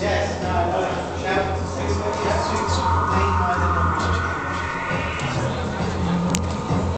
Yes.